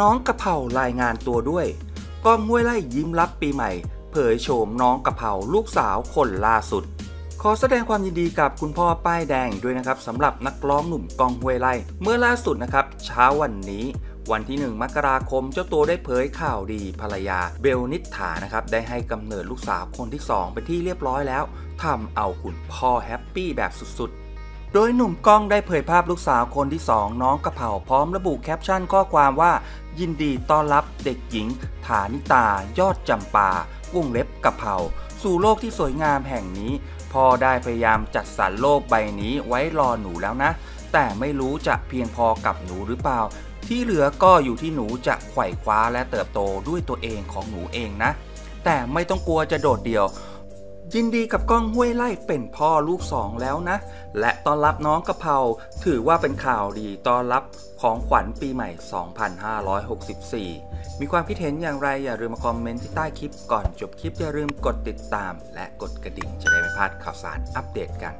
น้องกะเพรารายงานตัวด้วยก้องห้วยไร่ยิ้มรับปีใหม่ เผยโฉมน้องกะเพราลูกสาวคนล่าสุด ขอแสดงความยินดีกับคุณพ่อป้ายแดงด้วยนะครับสำหรับนักร้องหนุ่มก้องห้วยไร่เมื่อล่าสุดนะครับ เช้าวันนี้วันที่ 1 มกราคมเจ้าตัวได้เผยข่าวดีภรรยาเบลขนิษฐานะครับ ได้ให้กำเนิดลูกสาวคนที่ 2 เป็นที่เรียบร้อยแล้วทำเอาคุณพ่อแฮปปี้แบบสุดๆ โดยหนุ่มก้องได้เผยภาพลูกสาวคนที่ 2 น้องกะเพราพร้อมระบุแคปชั่นข้อความว่า ยินดีต้อนรับเด็กหญิง ฐานิตา ยอดจำปาวงเล็บกระเพราสู่โลกที่สวยงามแห่งนี้พ่อได้พยายามจัดสรรโลกใบนี้ไว้รอหนูแล้วนะ แต่ไม่รู้จะเพียงพอกับหนูหรือเปล่า ที่เหลือก็อยู่ที่หนูจะไขว่คว้าและเติบโตด้วยตัวเองของหนูเองนะ แต่ไม่ต้องกลัวจะโดดเดี่ยว ยินดีกับก้องห้วยไล่เป็นพ่อลูกสองแล้วนะ และต้อนรับน้องกะเพราถือว่าเป็นข่าวดีต้อนรับของขวัญปีใหม่ 2564 มีความคิดเห็นอย่างไรอย่าลืมมาคอมเมนต์ที่ใต้คลิปก่อนจบคลิปอย่าลืมกดติดตาม และกดกระดิ่งจะได้ไม่พลาดข่าวสารอัปเดตกัน